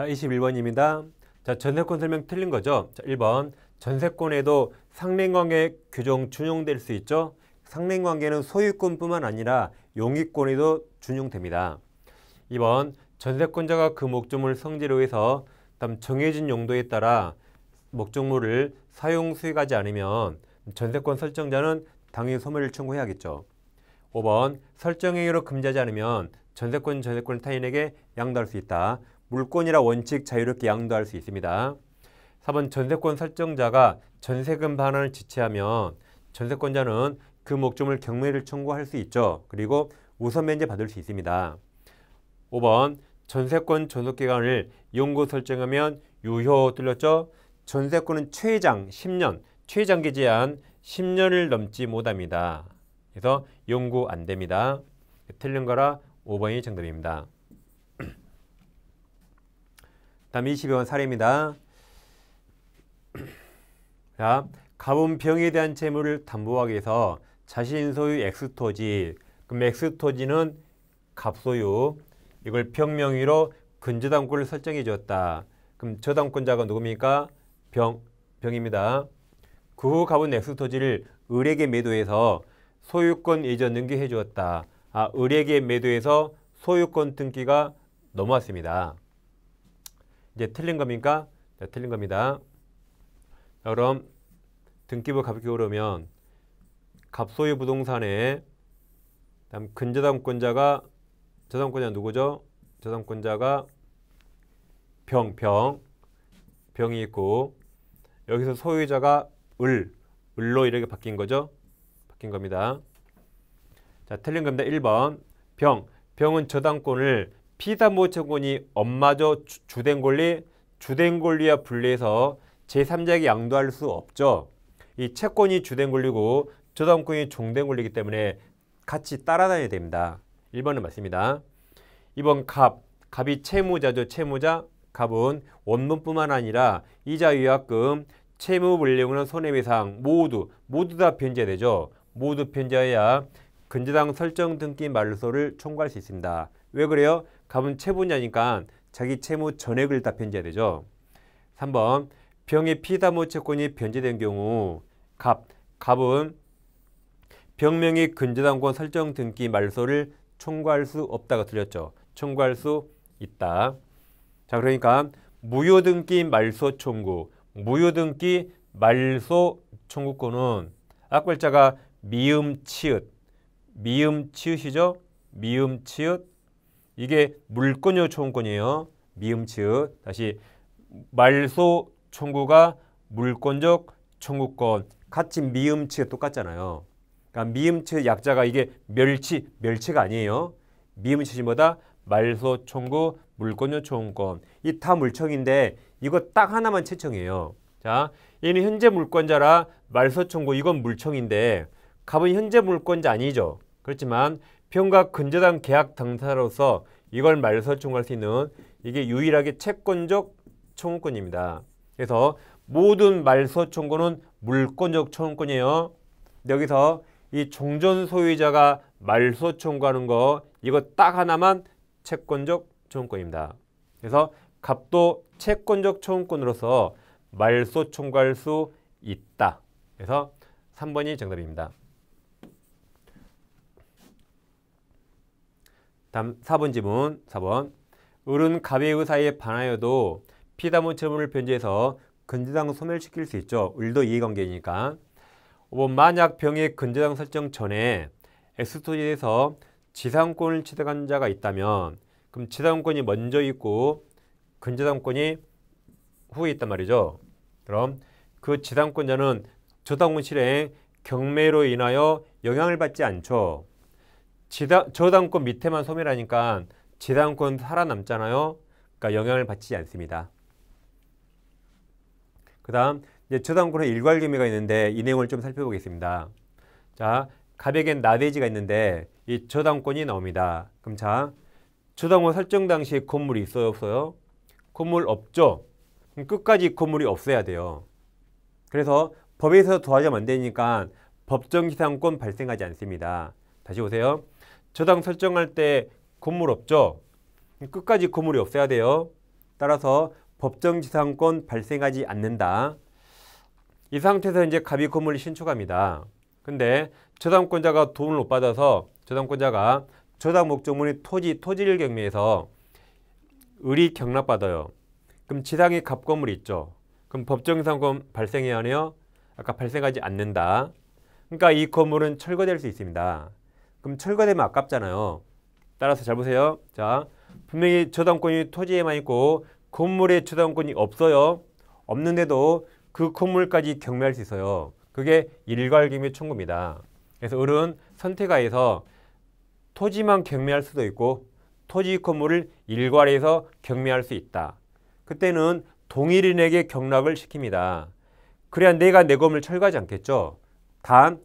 자, 21번입니다. 자, 전세권 설명 틀린 거죠? 자, 1번. 전세권에도 상린관계 규정 준용될 수 있죠? 상린관계는 소유권뿐만 아니라 용익권에도 준용됩니다. 2번. 전세권자가 그 목적물 성질로 해서 다음 정해진 용도에 따라 목적물을 사용 수익하지 않으면 전세권 설정자는 당연히 소멸을 청구해야겠죠. 5번 설정행위로 금지하지 않으면 전세권 전세권 타인에게 양도할 수 있다. 물권이라 원칙 자유롭게 양도할 수 있습니다. 4번 전세권 설정자가 전세금 반환을 지체하면 전세권자는 그 목적물 경매를 청구할 수 있죠. 그리고 우선 면제 받을 수 있습니다. 5번 전세권 존속기간을 연구 설정하면 유효 뚫렸죠. 전세권은 최장 10년, 최장기 제한 10년을 넘지 못합니다. 그래서 연구 안 됩니다. 틀린 거라 5번이 정답입니다. 다음 22번 사례입니다. 자, 가분병에 대한 채무를 담보하기 위해서 자신 소유 X토지, 그럼 X토지는 갑소유, 이걸 병 명의로 근저당권을 설정해 주었다. 그럼 저당권자가 누굽니까? 병, 병입니다. 그후 갑은 X토지를 을에게 매도해서 소유권 이전 등기해 주었다. 아, 을에게 매도해서 소유권 등기가 넘어왔습니다. 이제 틀린 겁니까? 네, 틀린 겁니다. 자, 그럼 등기부 가볍게 오르면 갑소유 부동산에 다음 근저당권자가 저당권자 누구죠? 저당권자가 병, 병, 병이 있고 여기서 소유자가 을, 을로 이렇게 바뀐 거죠? 바뀐 겁니다. 자, 틀린 겁니다. 1번 병, 병은 저당권을 피담보채권이 엄마죠 주된 권리, 주된 권리와 분리해서 제3자에게 양도할 수 없죠. 이 채권이 주된 권리고 저당권이 종된 권리이기 때문에 같이 따라다녀야 됩니다. 1번은 맞습니다. 2번 갑, 갑이 채무자죠. 채무자, 갑은 원문뿐만 아니라 이자 위약금, 채무 불리금은 손해배상 모두 모두 다 변제되죠. 모두 변제해야 근저당 설정 등기 말소를 청구할 수 있습니다. 왜 그래요? 갑은 채분자니까 자기 채무 전액을 다 변제해야 되죠. 3번 병의 피담보 채권이 변제된 경우 갑, 갑은 병명의 근저당권 설정 등기 말소를 청구할 수 없다가 틀렸죠. 청구할 수 있다. 자 그러니까 무효 등기 말소 청구, 무효 등기 말소 청구권은 앞글자가 미음 치읓, 미음 치읓이죠. 미음 치읓 이게 물권료 청구권이에요. 미음 치읓 다시 말소 청구가 물권적 청구권 같이 미음 치읓 똑같잖아요. 그러니까 미음 치읓 약자가 이게 멸치 멸치가 아니에요. 미음 치읓이 뭐다? 말소 청구 물권료 청구권 이 다 물청인데 이거 딱 하나만 채청이에요. 자, 얘는 현재 물권자라 말소 청구 이건 물청인데 갑은 현재 물권자 아니죠. 그렇지만 평가 근저당 계약 당사로서 이걸 말소 청구할 수 있는 이게 유일하게 채권적 청구권입니다. 그래서 모든 말소 청구는 물권적 청구권이에요. 여기서 이 종전 소유자가 말소 청구하는 거 이거 딱 하나만 채권적 청구권입니다. 그래서 갑도 채권적 청구권으로서 말소 청구할 수 있다. 그래서 3번이 정답입니다. 다음 4번 지문 4번 을은 갑의 의사에 반하여도 피담원 채무를 변제해서 근저당 소멸시킬 수 있죠. 을도 이해관계니까. 5번 만약 병의 근저당 설정 전에 엑스토지에서 지상권을 취득한 자가 있다면 그럼 지상권이 먼저 있고 근저당권이 후에 있단 말이죠. 그럼 그 지상권자는 저당권 실행 경매로 인하여 영향을 받지 않죠. 지당, 저당권 밑에만 소멸하니까 지당권 살아남잖아요. 그러니까 영향을 받지 않습니다. 그 다음 이제 저당권의 일괄경매가 있는데 이 내용을 좀 살펴보겠습니다. 자, 가백엔 나대지가 있는데 이 저당권이 나옵니다. 그럼 자, 저당권 설정 당시에 건물이 있어요, 없어요? 건물 없죠? 끝까지 건물이 없어야 돼요. 그래서 법에서 도와주면 안 되니까 법정기상권 발생하지 않습니다. 다시 보세요. 저당 설정할 때 건물 없죠? 끝까지 건물이 없어야 돼요. 따라서 법정지상권 발생하지 않는다. 이 상태에서 이제 갑이 건물을 신축합니다. 근데 저당권자가 돈을 못 받아서 저당권자가 저당 목적물인 토지, 토지를 경매해서 을이 경락받아요. 그럼 지상에 갑 건물이 있죠. 그럼 법정상권 발생해야 하네요. 아까 발생하지 않는다. 그러니까 이 건물은 철거될 수 있습니다. 그럼 철거되면 아깝잖아요. 따라서 잘 보세요. 자, 분명히 저당권이 토지에만 있고 건물에 저당권이 없어요. 없는데도 그 건물까지 경매할 수 있어요. 그게 일괄경매 청구입니다. 그래서 을은 선택하에서 토지만 경매할 수도 있고 토지 건물을 일괄해서 경매할 수 있다. 그때는 동일인에게 경락을 시킵니다. 그래야 내가 내 건물 철거하지 않겠죠. 단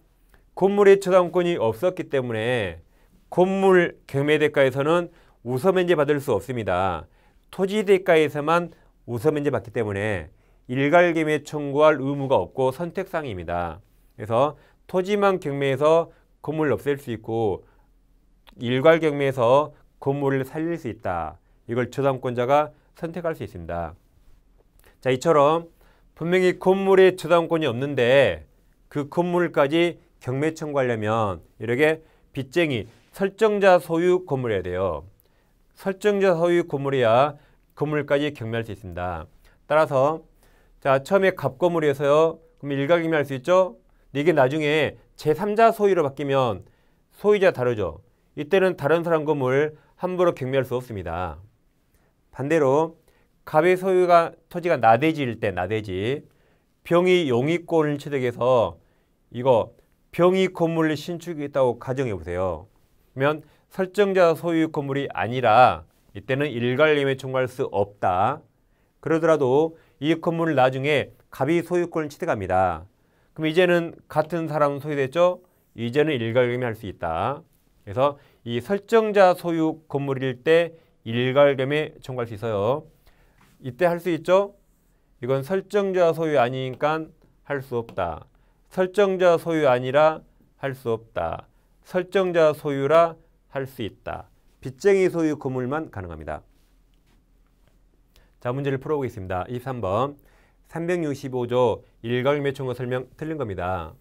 건물의 저당권이 없었기 때문에 건물 경매 대가에서는 우서 면제 받을 수 없습니다. 토지 대가에서만 우서 면제 받기 때문에 일괄 경매 청구할 의무가 없고 선택사항입니다. 그래서 토지만 경매해서 건물을 없앨 수 있고 일괄 경매에서 건물을 살릴 수 있다. 이걸 저당권자가 선택할 수 있습니다. 자, 이처럼 분명히 건물에 저당권이 없는데 그 건물까지 경매 청구하려면 이렇게 빚쟁이 설정자 소유 건물이어야 돼요. 설정자 소유 건물이야 건물까지 경매할 수 있습니다. 따라서 자 처음에 갑건물이어서요. 그럼 일가 경매할 수 있죠. 이게 나중에 제3자 소유로 바뀌면 소유자 다르죠. 이때는 다른 사람 건물 함부로 경매할 수 없습니다. 반대로 갑의 소유가 토지가 나대지일 때 나대지 병이 용의권을 취득해서 이거 병이 건물을 신축했다고 가정해 보세요. 그러면 설정자 소유 건물이 아니라 이때는 일괄림에 청구할 수 없다. 그러더라도 이 건물을 나중에 갑이 소유권을 취득합니다. 그럼 이제는 같은 사람 소유됐죠? 이제는 일괄림이 할수 있다. 그래서 이 설정자 소유 건물일 때 일괄겸에 청구할 수 있어요. 이때 할 수 있죠? 이건 설정자 소유 아니니까 할 수 없다. 설정자 소유 아니라 할 수 없다. 설정자 소유라 할 수 있다. 빚쟁이 소유 건물만 가능합니다. 자 문제를 풀어보겠습니다. 23번 365조 일괄매청거 설명 틀린 겁니다.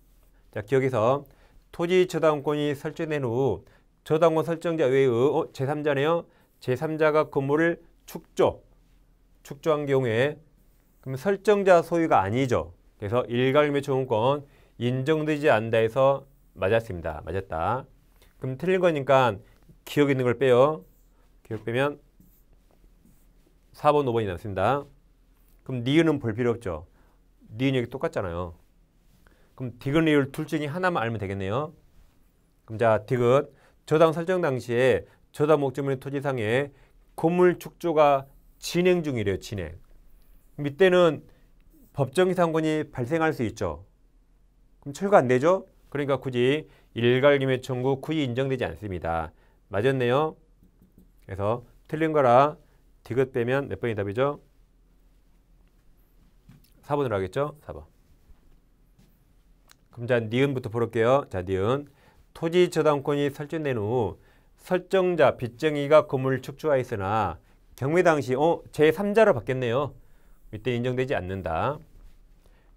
자 기억에서 토지 저당권이 설정된 후 저당권 설정자 외의 어, 제3자네요. 제3자가 건물을 축조, 축조한 경우에 그럼 설정자 소유가 아니죠. 그래서 일괄매청권 인정되지 않다 해서 맞았습니다. 맞았다. 그럼 틀린 거니까 기억 있는 걸 빼요. 기억 빼면 4번, 5번이 남습니다. 그럼 니은은 볼 필요 없죠. 니은 여기 똑같잖아요. 그럼 디귿 리을 둘 중에 하나만 알면 되겠네요. 그럼 자, 디귿 저당 설정 당시에 저당 목적물의 토지상에 건물 축조가 진행 중이래요. 진행. 이때는 법정이상권이 발생할 수 있죠. 그럼 철거 안 되죠? 그러니까 굳이 일괄김해 청구 굳이 인정되지 않습니다. 맞았네요. 그래서 틀린 거라 디귿 빼면 몇 번이 답이죠? 4번으로 하겠죠? 4번. 그럼 자 니은부터 볼게요. 자 니은 토지 저당권이 설정된 후 설정자 빚쟁이가 건물을 축조하였으나 경매 당시 어 제3자로 바뀌었네요. 이때 인정되지 않는다.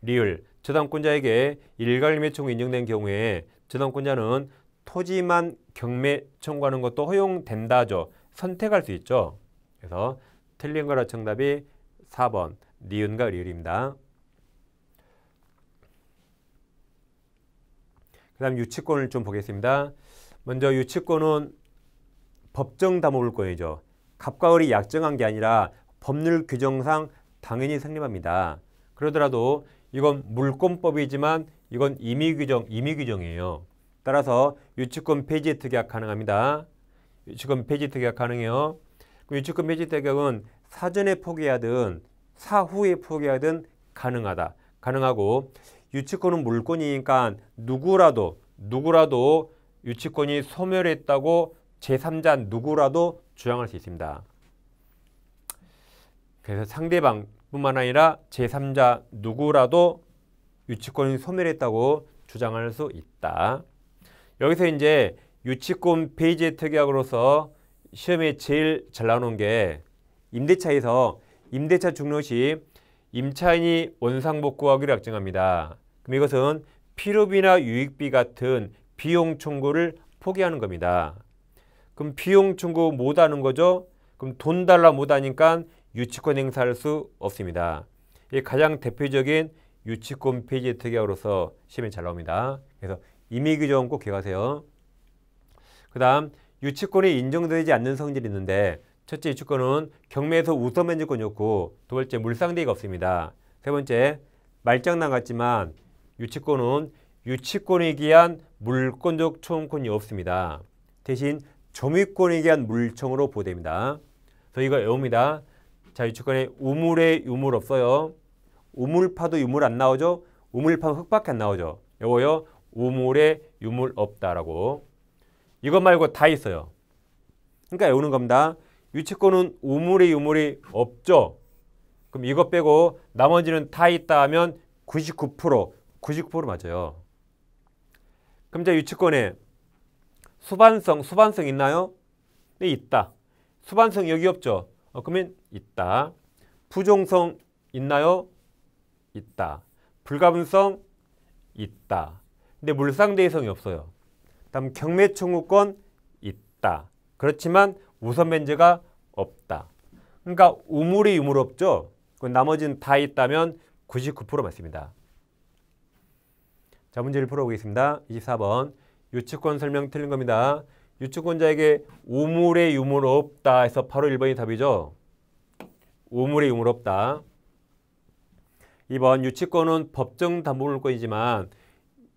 리을 저당권자에게 일괄매 청구 인정된 경우에 저당권자는 토지만 경매 청구하는 것도 허용된다죠. 선택할 수 있죠. 그래서 틀린 거라 정답이 4번 니은과 리을입니다. 그 다음 유치권을 좀 보겠습니다. 먼저 유치권은 법정 담보물권이죠. 갑과 을이 약정한 게 아니라 법률 규정상 당연히 성립합니다. 그러더라도 이건 물권법이지만 이건 임의규정, 임의규정이에요. 따라서 유치권 폐지 특약 가능합니다. 유치권 폐지 특약 가능해요. 유치권 폐지 특약은 사전에 포기하든 사후에 포기하든 가능하다. 가능하고 유치권은 물권이니까 누구라도 누구라도 유치권이 소멸했다고 제3자 누구라도 주장할 수 있습니다. 그래서 상대방 뿐만 아니라 제3자 누구라도 유치권이 소멸했다고 주장할 수 있다. 여기서 이제 유치권 폐지 특약으로서 시험에 제일 잘 나오는 게 임대차에서 임대차 중로 시 임차인이 원상복구 하기로 약정합니다. 그럼 이것은 필요비나 유익비 같은 비용 청구를 포기하는 겁니다. 그럼 비용 청구 못하는 거죠? 그럼 돈 달라 못하니까 유치권 행사할 수 없습니다. 이 가장 대표적인 유치권 폐지 특약으로서 시험에 잘 나옵니다. 그래서 임의 규정 꼭 기억하세요. 그 다음 유치권이 인정되지 않는 성질이 있는데 첫째 유치권은 경매에서 우선 면제권이었고 두 번째 물상대가 없습니다. 세 번째 말장난 같지만 유치권은 유치권에 기한 물권적 초음권이 없습니다. 대신 점유권에 기한 물청으로 보됩니다. 그래서 외웁니다. 자 유치권에 우물에 유물 없어요. 우물파도 유물 안 나오죠? 우물파 흙밖에 안 나오죠. 요거요. 우물에 유물 없다라고. 이것 말고 다 있어요. 그러니까 외우는 겁니다. 유치권은 우물에 유물이 없죠. 그럼 이것 빼고 나머지는 다 있다 하면 99% 99% 맞아요. 그럼 자 유치권에 수반성 수반성 있나요? 네 있다. 수반성 여기 없죠. 어, 그러면 있다. 부종성 있나요? 있다. 불가분성 있다. 근데 물상대성이 없어요. 다음 경매 청구권 있다. 그렇지만 우선 면제가 없다. 그러니까 우물이 유물 없죠. 나머지는 다 있다면 99% 맞습니다. 자 문제 를 풀어보겠습니다. 24번 유치권 설명 틀린 겁니다. 유치권자에게 우물의 유물 없다 해서 바로 1번이 답이죠. 우물의 유물 없다. 2번 유치권은 법정 담보물권이지만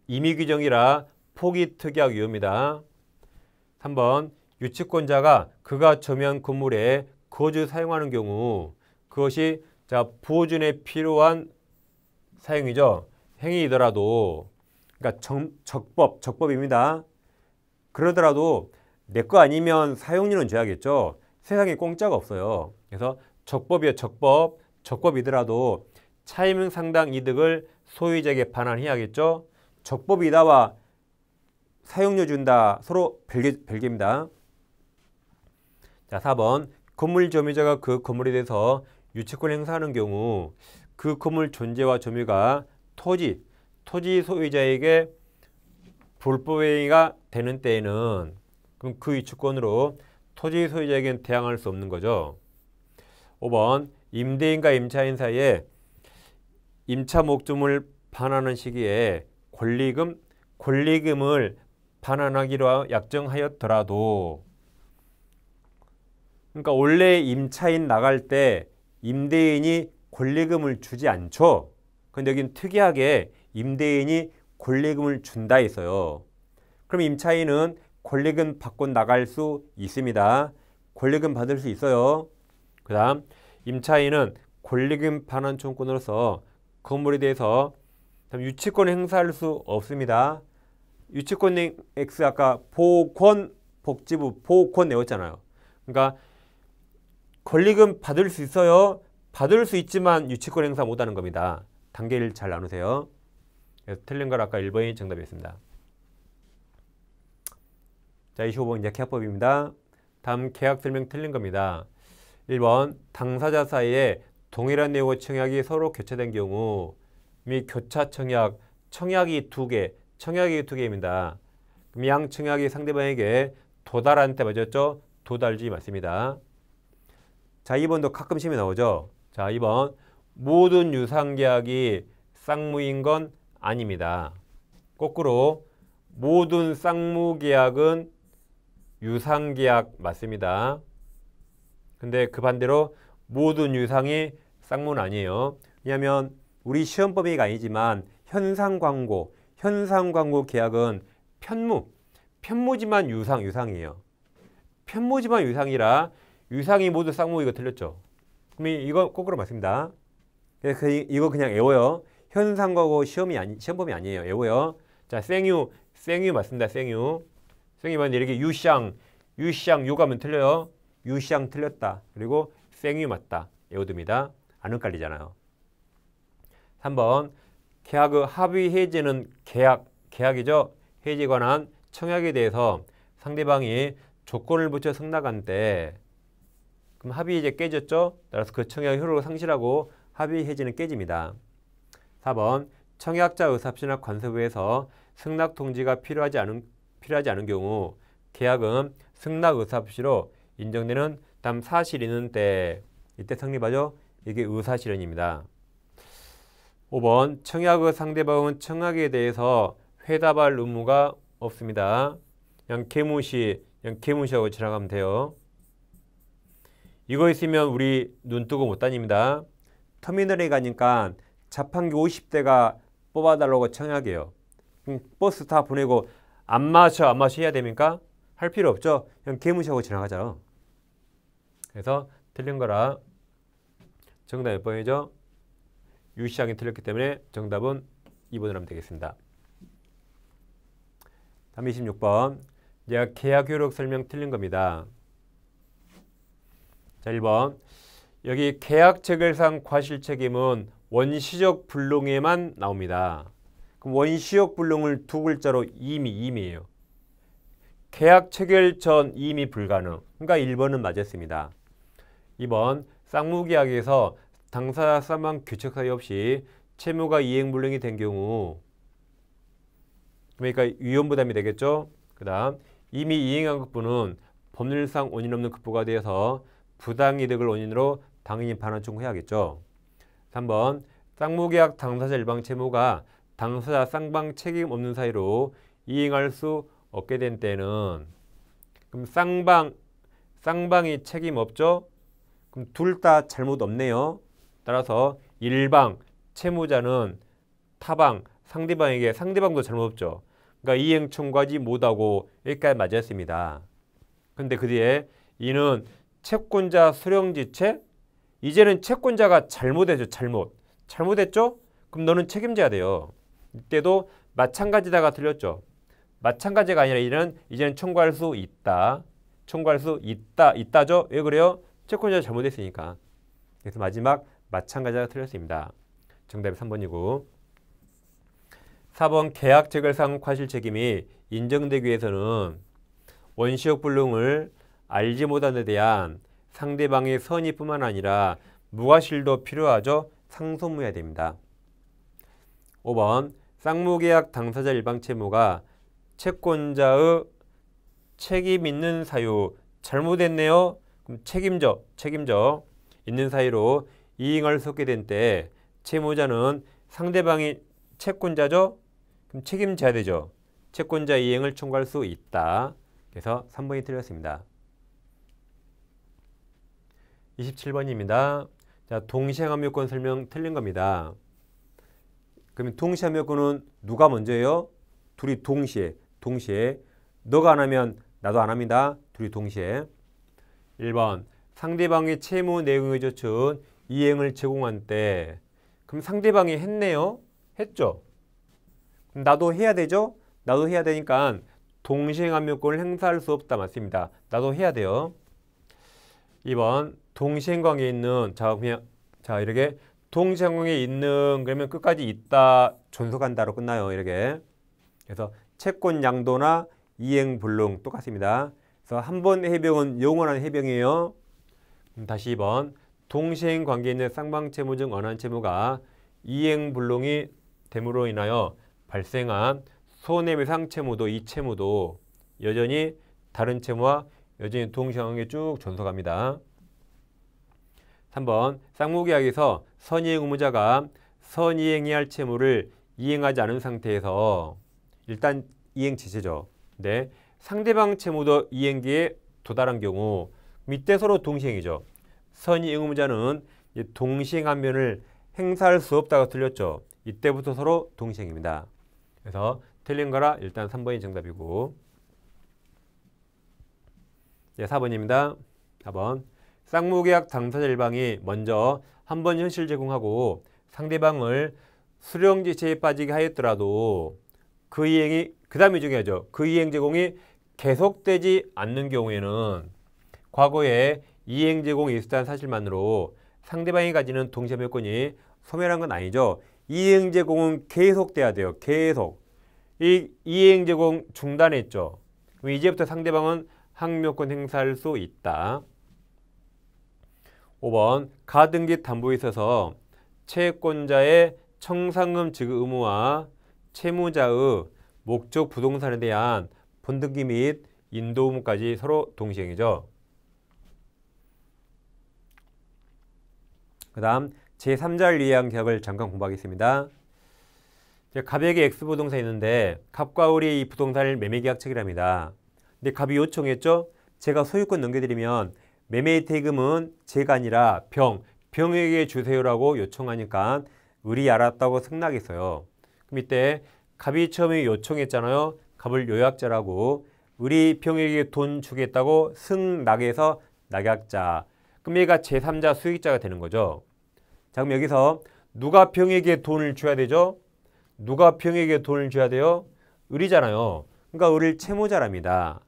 임의 규정이라 포기 특약 유효입니다. 3번 유치권자가 그가 점유한 건물에 거주 사용하는 경우 그것이 자 보존에 필요한 사용이죠. 행위이더라도 그러니까 정, 적법, 적법입니다. 그러더라도 내 거 아니면 사용료는 줘야겠죠. 세상에 공짜가 없어요. 그래서 적법이요, 적법. 적법이더라도 차임 상당 이득을 소유자에게 반환해야겠죠. 적법이다와 사용료 준다 서로 별개, 별개입니다. 자, 4번 건물 점유자가 그 건물에 대해서 유치권 행사하는 경우 그 건물 존재와 점유가 토지, 토지 소유자에게 불법 행위가 되는 때에는 그럼 그 유치권으로 토지 소유자에게는 대항할 수 없는 거죠. 5번 임대인과 임차인 사이에 임차 목적물 반환하는 시기에 권리금, 권리금을 반환하기로 약정하였더라도 그러니까 원래 임차인 나갈 때 임대인이 권리금을 주지 않죠. 근데 여긴 특이하게 임대인이 권리금을 준다 했어요. 그럼 임차인은 권리금 받고 나갈 수 있습니다. 권리금 받을 수 있어요. 그 다음 임차인은 권리금 반환 청구권으로서 건물에 대해서 유치권 행사할 수 없습니다. 유치권 X 아까 보건 복지부 보건 내었잖아요. 그러니까 권리금 받을 수 있어요. 받을 수 있지만 유치권 행사 못하는 겁니다. 단계를 잘 나누세요. 그래서 틀린 걸 아까 1번이 정답이었습니다. 자, 25번 이제 계약법입니다. 다음 계약 설명 틀린 겁니다. 1번 당사자 사이에 동일한 내용의 청약이 서로 교차된 경우 및 교차 청약, 청약이 두 개, 청약이 두 개입니다. 그럼 양 청약이 상대방에게 도달한 때 맞았죠? 도달지 맞습니다. 자, 2번도 가끔 시험에 나오죠. 자, 2번 모든 유상계약이 쌍무인 건 아닙니다. 거꾸로 모든 쌍무계약은 유상계약 맞습니다. 근데 그 반대로 모든 유상이 쌍무는 아니에요. 왜냐하면 우리 시험 범위가 아니지만 현상 광고, 현상 광고 계약은 편무, 편무지만 유상, 유상이에요. 편무지만 유상이라 유상이 모두 쌍무 이거 틀렸죠. 그럼 이거 거꾸로 맞습니다. 그래서 이거 그냥 애워요. 현상 광고 시험이 아니, 시험 범위 아니에요. 애워요. 자, 생유, 생유 맞습니다. 생유. 생유만 이렇게 유샹, 유샹 요가면 틀려요. 유샹 틀렸다. 그리고 생유 맞다. 외워둡니다. 안 헷갈리잖아요. 3번 계약의 합의 해제는 계약, 계약이죠. 해지에 관한 청약에 대해서 상대방이 조건을 붙여 승낙한 때 그럼 합의 이제 깨졌죠? 따라서 그 청약 효력을 상실하고 합의 해지는 깨집니다. 4번 청약자 의사표시나 관세부에서 승낙 통지가 필요하지 않은 필요하지 않은 경우 계약은 승낙 의사표시로 인정되는 다음 사실 있는 때 이때 성립하죠. 이게 의사실현입니다. 5번 청약의 상대방은 청약에 대해서 회답할 의무가 없습니다. 그냥 개무시, 그냥 개무시하고 지나가면 돼요. 이거 있으면 우리 눈 뜨고 못 다닙니다. 터미널에 가니까 자판기 50대가 뽑아달라고 청약해요. 버스 다 보내고 안 마셔 안 마셔 해야 됩니까? 할 필요 없죠. 그냥 개무시하고 지나가죠. 그래서 틀린 거라 정답 몇 번이죠? 유시장이 틀렸기 때문에 정답은 2번으로 하면 되겠습니다. 다음 26번 내가 계약 효력 설명 틀린 겁니다. 자 1번 여기 계약 체결상 과실 책임은 원시적 불능에만 나옵니다. 그럼 원시적 불능을 두 글자로 이미 이미예요. 계약 체결 전 이미 불가능. 그러니까 1번은 맞았습니다. 2번 쌍무계약에서 당사자 사망 규칙 사유 없이 채무가 이행 불능이 된 경우 그러니까 위험 부담이 되겠죠. 그 다음 이미 이행한 급부는 법률상 원인 없는 급부가 되어서 부당이득을 원인으로 당연히 반환 청구해야겠죠. 3번 쌍무계약 당사자 일방 채무가 당사자 쌍방 책임 없는 사이로 이행할 수 없게 된 때는 그럼 쌍방 쌍방이 책임 없죠? 그럼 둘 다 잘못 없네요. 따라서 일방 채무자는 타방 상대방에게 상대방도 잘못 없죠. 그러니까 이행 청구하지 못하고 여기까지 맞았습니다. 근데 그 뒤에 이는 채권자 수령지체 이제는 채권자가 잘못했죠. 잘못. 잘못했죠? 그럼 너는 책임져야 돼요. 이때도 마찬가지다가 틀렸죠. 마찬가지가 아니라 이는 이제는 청구할 수 있다. 청구할 수 있다. 있다죠? 왜 그래요? 채권자 잘못했으니까. 그래서 마지막 마찬가지가 틀렸습니다. 정답이 3번이고 4번 계약 체결상 과실 책임이 인정되기 위해서는 원시적 불능을 알지 못한 데 대한 상대방의 선의뿐만 아니라 무과실도 필요하죠. 상소무해야 됩니다. 5번 쌍무계약 당사자 일방 채무가 채권자의 책임 있는 사유 잘못했네요. 그럼 책임져 책임져 있는 사유로 이행을 섞게 된 때 채무자는 상대방이 채권자죠. 그럼 책임져야 되죠. 채권자 이행을 청구할 수 있다. 그래서 3번이 틀렸습니다. 27번입니다. 자, 동시행함 요건 설명 틀린 겁니다. 그러면 동시행함요건은 누가 먼저예요? 둘이 동시에, 동시에. 너가 안 하면 나도 안 합니다. 둘이 동시에. 1번 상대방의 채무 내용을 젖춘 이행을 제공한 때 그럼 상대방이 했네요. 했죠. 나도 해야 되죠. 나도 해야 되니까 동시행함요건을 행사할 수 없다 맞습니다. 나도 해야 돼요. 2번 동시행 관계에 있는 자 그냥 자 이렇게 관계에 있는 그러면 끝까지 있다 존속한다로 끝나요. 이렇게. 그래서 채권 양도나 이행 불능 똑같습니다. 그래서 한 번 해병은 영원한 해병이에요. 다시 2번 동시행 관계에 있는 쌍방 채무 중 원한 채무가 이행 불능이 됨으로 인하여 발생한 손해배상 채무도 이 채무도 여전히 다른 채무와 여전히 동시행하게 쭉 존속합니다. 3번 쌍무계약에서 선이행 의무자가 선이행해야 할 채무를 이행하지 않은 상태에서 일단 이행 지체죠. 네, 상대방 채무도 이행기에 도달한 경우 밑에 서로 동시행이죠. 선이행 의무자는 동시행한 면을 행사할 수 없다고 틀렸죠. 이때부터 서로 동시행입니다. 그래서 틀린 거라 일단 3번이 정답이고 네, 4번입니다. 4번 쌍무계약 당사자 일방이 먼저 한 번 현실 제공하고 상대방을 수령지체에 빠지게 하였더라도 그 이행이 그 다음이 중요하죠. 그 이행 제공이 계속되지 않는 경우에는 과거에 이행 제공이 있었다는 사실만으로 상대방이 가지는 동시함 요건이 소멸한 건 아니죠. 이행 제공은 계속돼야 돼요. 계속. 이 이행 제공 중단했죠. 그럼 이제부터 상대방은 항묘권 행사할 수 있다. 5번 가등기 담보에 있어서 채권자의 청산금 지급 의무와 채무자의 목적 부동산에 대한 본등기 및 인도 의무까지 서로 동시행이죠. 그 다음 제3자를 위한 계약을 잠깐 공부하겠습니다. 갑에게 X 부동산이 있는데 갑과 을이 이 부동산을 매매계약 체결합니다. 근데 갑이 요청했죠. 제가 소유권 넘겨드리면 매매 대금은 제가 아니라 병, 병에게 주세요라고 요청하니까 을이 알았다고 승낙했어요. 그럼 이때 갑이 처음에 요청했잖아요. 갑을 요약자라고 을이 병에게 돈 주겠다고 승낙해서 낙약자. 그럼 얘가 제3자 수익자가 되는 거죠. 자 그럼 여기서 누가 병에게 돈을 줘야 되죠? 누가 병에게 돈을 줘야 돼요? 을이잖아요. 그러니까 을을 채무자랍니다.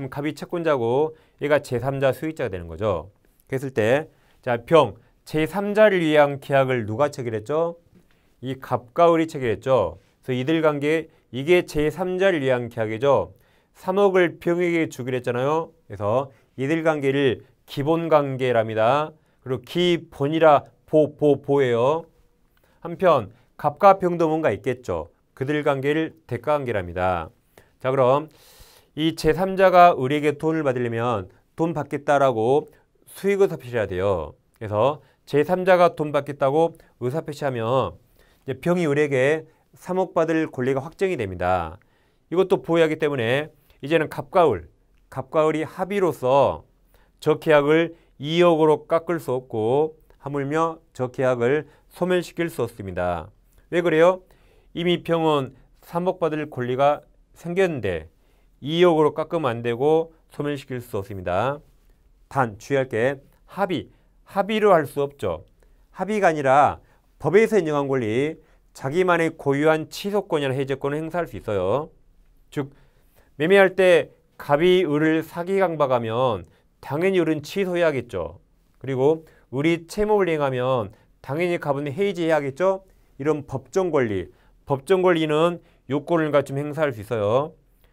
그럼 갑이 채권자고 얘가 제3자 수익자가 되는 거죠. 그랬을 때 자, 병 제3자를 위한 계약을 누가 체결했죠? 이 갑과 을이 체결했죠. 그래서 이들 관계 이게 제3자를 위한 계약이죠. 3억을 병에게 주기로 했잖아요. 그래서 이들 관계를 기본 관계랍니다. 그리고 기본이라 보, 보, 보예요. 한편 갑과 병도 뭔가 있겠죠. 그들 관계를 대가 관계랍니다. 자 그럼 이 제3자가 을에게 돈을 받으려면 돈 받겠다라고 수익 의사표시해야 돼요. 그래서 제3자가 돈 받겠다고 의사표시하면 이제 병이 을에게 3억 받을 권리가 확정이 됩니다. 이것도 보호하기 때문에 이제는 갑과 을, 갑과 을이 합의로서 저 계약을 2억으로 깎을 수 없고 하물며 저 계약을 소멸시킬 수 없습니다. 왜 그래요? 이미 병은 3억 받을 권리가 생겼는데 2억으로 깎으면 안 되고 소멸시킬 수 없습니다. 단 주의할 게 합의, 합의로 할 수 없죠. 합의가 아니라 법에서 인정한 권리, 자기만의 고유한 취소권이나 해제권을 행사할 수 있어요. 즉 매매할 때 갑이 을을 사기 강박하면 당연히 을은 취소해야겠죠. 그리고 을이 채무를 행하면 당연히 갑은 해지해야겠죠. 이런 법정 권리, 법정 권리는 요건을 갖추 행사할 수 있어요.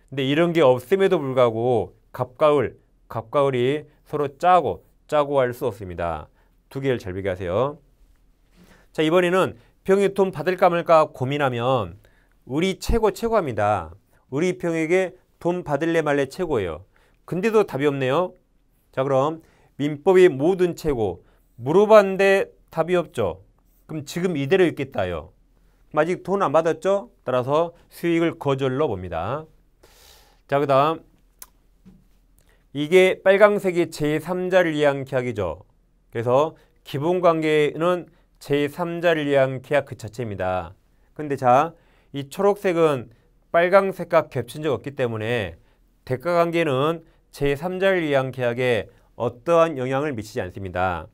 근데 이런 게 없음에도 불구하고 갑과 을, 갑과 을이 서로 짜고 짜고 할 수 없습니다. 두 개를 잘 비교하세요. 자 이번에는 병이 돈 받을까 말까 고민하면 을이 최고 최고합니다. 을이 병에게 돈 받을래 말래 최고예요. 근데도 답이 없네요. 자 그럼 민법이 모든 최고 물어봤는데 답이 없죠. 그럼 지금 이대로 있겠다요. 아직 돈 안 받았죠? 따라서 수익을 거절로 봅니다. 자, 그 다음 이게 빨강색이 제3자를 위한 계약이죠. 그래서 기본관계는 제3자를 위한 계약 그 자체입니다. 근데 자, 이 초록색은 빨강색과 겹친 적 없기 때문에 대가관계는 제3자를 위한 계약에 어떠한 영향을 미치지 않습니다.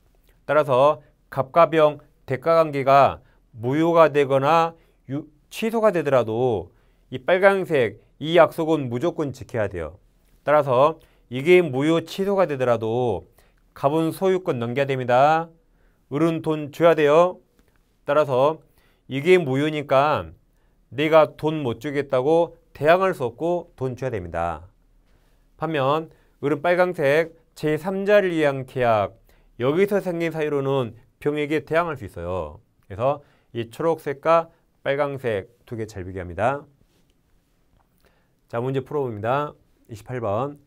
따라서 갑과 병, 대가관계가 무효가 되거나 유, 취소가 되더라도 이 빨간색 이 약속은 무조건 지켜야 돼요. 따라서 이게 무효 취소가 되더라도 갑은 소유권 넘겨야 됩니다. 을은 돈 줘야 돼요. 따라서 이게 무효니까 내가 돈 못 주겠다고 대항할 수 없고 돈 줘야 됩니다. 반면 을은 빨강색 제3자를 위한 계약 여기서 생긴 사유로는 병에게 대항할 수 있어요. 그래서 이 초록색과 빨강색 두 개 잘 비교합니다. 자 문제 풀어봅니다. 28번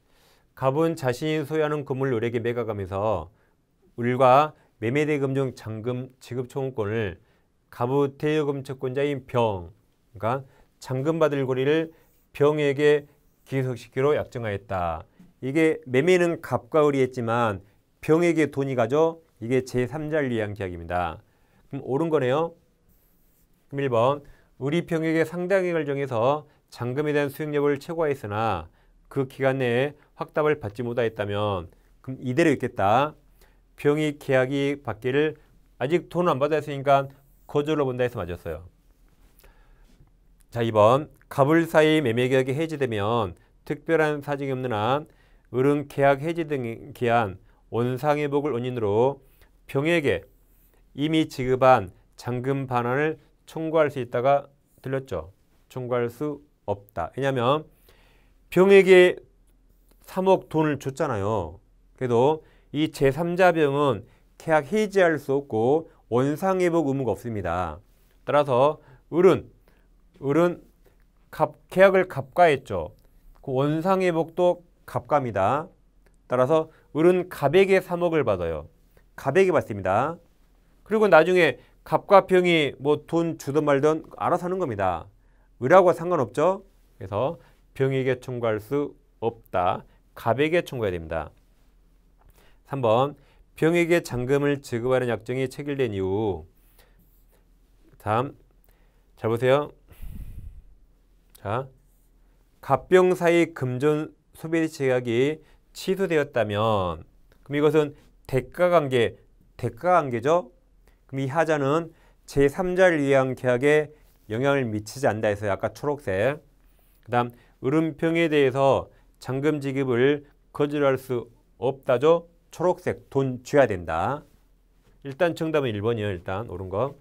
갑은 자신이 소유하는 건물 을에게 매각하면서 을과 매매대금 중 잔금 지급 청구권을 갑의 대여금 채권자인 병, 그러니까 잔금받을 권리를 병에게 기속시키로 약정하였다. 이게 매매는 갑과 을이 했지만 병에게 돈이 가죠. 이게 제3자를 위한 계약입니다. 그럼 옳은 거네요. 그럼 1번 우리 병에게 상당액을 정해서 잔금에 대한 수익 여부를 최고화했으나 그 기간 내에 확답을 받지 못하였다면 그럼 이대로 있겠다. 병이 계약이 받기를 아직 돈안 받았으니까 거절로 본다 해서 맞았어요. 자 2번 갑을 사이 매매 계약이 해지되면 특별한 사정이 없는 한 을은 계약 해지 등 기한 원상회복을 원인으로 병에게 이미 지급한 잔금 반환을 청구할 수 있다가 들렸죠. 청구할 수 없다. 왜냐하면 병에게 3억 돈을 줬잖아요. 그래도 이 제3자 병은 계약 해지할 수 없고 원상회복 의무가 없습니다. 따라서 을은 을은 갑, 계약을 갑과했죠. 그 원상회복도 갑과입니다. 따라서 을은 갑에게 3억을 받아요. 갑에게 받습니다. 그리고 나중에 갑과 병이 뭐 돈 주든 말든 알아서 하는 겁니다. 을하고 상관없죠. 그래서 병에게 청구할 수 없다. 갑에게 청구해야 됩니다. 3번 병에게 잔금을 지급하는 약정이 체결된 이후 다음 잘 보세요. 자, 갑병 사이 금전 소비대 계약이 취소되었다면 그럼 이것은 대가 관계, 대가 관계죠. 그럼 이 하자는 제3자를 위한 계약에 영향을 미치지 않는다 해서 아까 초록색. 그 다음 으름평에 대해서 잔금 지급을 거절할 수 없다죠. 초록색 돈 줘야 된다. 일단 정답은 1번이에요. 일단 옳은 거.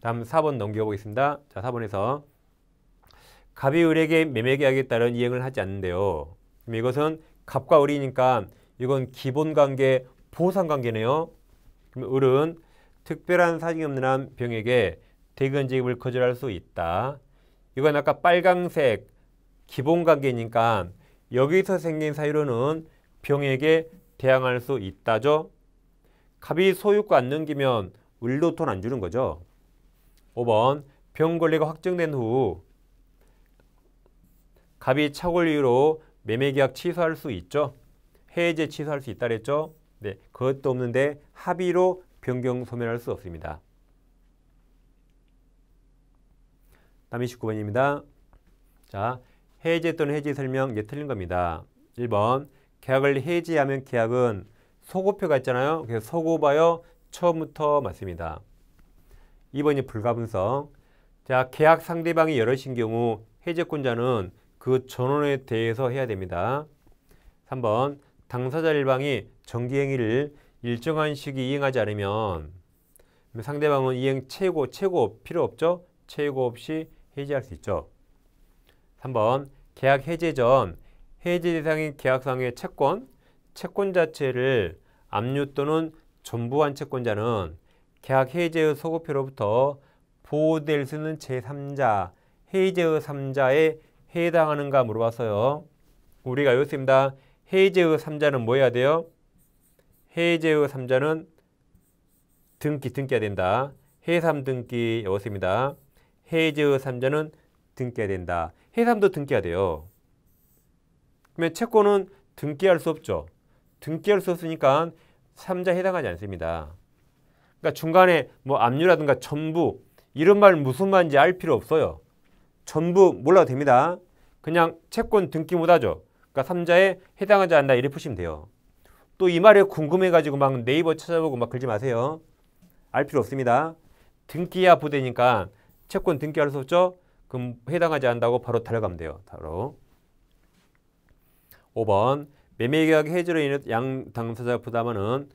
다음 4번 넘겨보겠습니다. 자, 4번에서 갑이 을에게 매매계약에 따른 이행을 하지 않는데요. 그럼 이것은 갑과 을이니까 이건 기본관계, 보상관계네요. 그럼 을은 특별한 사정이 없는 한 병에게 대금 지급을 거절할 수 있다. 이건 아까 빨강색 기본 관계니까 여기서 생긴 사유로는 병에게 대항할 수 있다죠. 갑이 소유권 안 넘기면 을도 돈안 주는 거죠. 5번 병 권리가 확정된 후 갑이 차권리로 매매계약 취소할 수 있죠. 해제 취소할 수 있다 그랬죠. 네, 그것도 없는데 합의로 변경 소멸할 수 없습니다. 다음 29번입니다. 자, 해제 또는 해지 설명 예 틀린 겁니다. 1번 계약을 해지하면 계약은 소고표가 있잖아요. 그래서 소고봐요. 처음부터 맞습니다. 2번이 불가분성. 자, 계약 상대방이 여럿인 경우 해제권자는 그 전원에 대해서 해야 됩니다. 3번 당사자 일방이 정기행위를 일정한 시기 이행하지 않으면 상대방은 이행 최고, 최고 필요 없죠? 최고 없이 해지할 수 있죠. 3번 계약 해제 전 해제 대상인 계약상의 채권, 채권 자체를 압류 또는 전부한 채권자는 계약 해제의 소급표로부터 보호될 수 있는 제3자, 해제의 3자에 해당하는가 물어봤어요. 우리가 여기습니다 해제의 3자는 뭐 해야 돼요? 해제의 3자는 등기, 등기해야 된다. 해삼 등기 여기습니다 해제의 3자는 등기해야 된다. 해삼도 등기해야 돼요. 그러면 채권은 등기할 수 없죠. 등기할 수 없으니까 3자 해당하지 않습니다. 그러니까 중간에 뭐 압류라든가 전부 이런 말 무슨 말인지 알 필요 없어요. 전부 몰라도 됩니다. 그냥 채권 등기 못하죠. 그러니까 3자에 해당하지 않나 이렇게 푸시면 돼요. 또 이 말에 궁금해가지고 막 네이버 찾아보고 막 그러지 마세요. 알 필요 없습니다. 등기야 부대니까 채권 등기할 수 없죠? 그럼 해당하지 않는다고 바로 달려가면 돼요. 바로. 5번 매매계약 해지로 인해 양 당사자 부담하는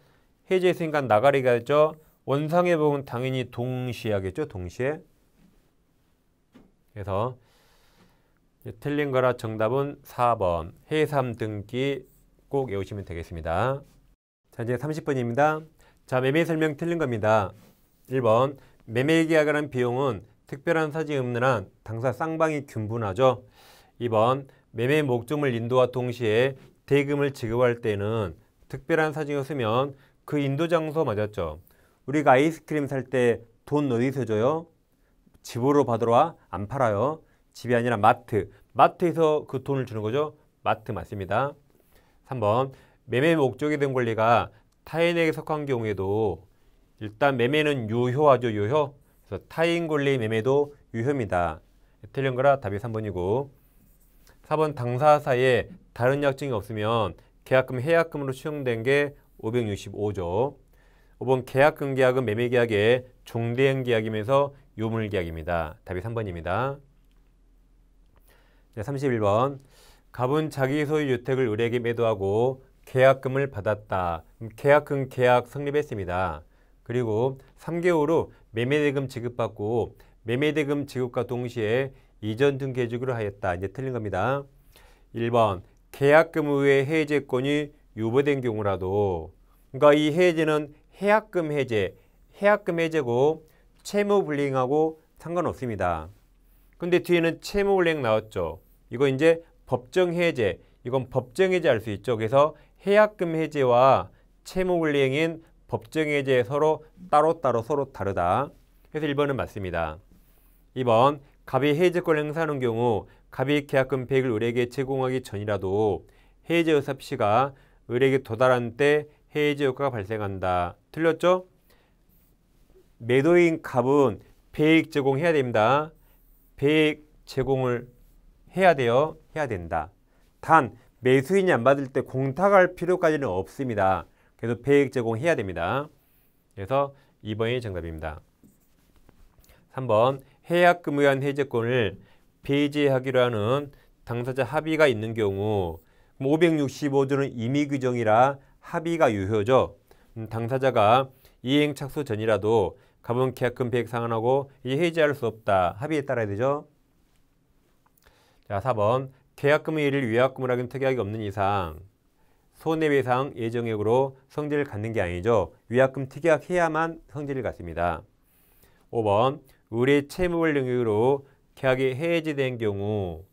해지했으니까 나가리가 있죠. 원상회복은 당연히 동시에 하겠죠. 동시에. 그래서 틀린 거라 정답은 4번 해삼 등기 꼭 외우시면 되겠습니다. 자 이제 30번입니다. 자 매매 설명 틀린 겁니다. 1번 매매 계약하는 비용은 특별한 사정이 없는 한 당사 쌍방이 균분하죠. 2번 매매 목적물 인도와 동시에 대금을 지급할 때는 특별한 사정이 없으면 그 인도 장소 맞았죠. 우리가 아이스크림 살 때 돈 어디서 줘요? 집으로 받으러 와? 안 팔아요. 집이 아니라 마트. 마트에서 그 돈을 주는 거죠. 마트 맞습니다. 3번 매매 목적에 대한 권리가 타인에게 속한 경우에도 일단 매매는 유효하죠. 유효. 그래서 타인 권리 매매도 유효입니다. 틀린 거라 답이 3번이고 4번 당사 사이에 다른 약정이 없으면 계약금 해약금으로 수용된 게 565조 5번 계약금 계약은 매매 계약의 종대행 계약이면서 요물 계약입니다. 답이 3번입니다. 네, 31번 갑은 자기 소유 주택을 을에게 매도하고 계약금을 받았다. 계약금 계약 성립했습니다. 그리고 3개월 후 매매대금 지급받고 매매대금 지급과 동시에 이전 등기 해주기로 하였다. 이제 틀린 겁니다. 1번 계약금 외에 해제권이 유보된 경우라도 그러니까 이 해제는 해약금 해제, 해약금 해제고 채무 불이행하고 상관없습니다. 근데 뒤에는 채무 불이행 나왔죠. 이거 이제 법정 해제, 이건 법정 해제 할 수 있죠. 그래서 해약금 해제와 채무 불이행인 법정 해제 서로 따로따로 서로 다르다. 그래서 1번은 맞습니다. 2번 갑이 해제권을 행사하는 경우 갑이 계약금 100을 을에게 제공하기 전이라도 해제 의사 표시가 을에게 도달한 때 해제 효과가 발생한다. 틀렸죠? 매도인 갑은 배액 제공해야 됩니다. 배액 제공을 해야 돼요. 해야 된다. 단 매수인이 안 받을 때 공탁할 필요까지는 없습니다. 그래서 배액 제공해야 됩니다. 그래서 2번이 정답입니다. 3번 해약금 의한 해제권을 배제하기로 하는 당사자 합의가 있는 경우 565조는 임의 규정이라 합의가 유효죠. 음, 당사자가 이행 착수 전이라도 가분 계약금 배액 상환하고 이 해지할 수 없다. 합의에 따라야 되죠. 자, 4번 계약금의 일을 위약금을 하긴 특약이 없는 이상 손해배상 예정액으로 성질을 갖는 게 아니죠. 위약금 특약해야만 성질을 갖습니다. 5번 의뢰 채무를 능력으로 계약이 해지된 경우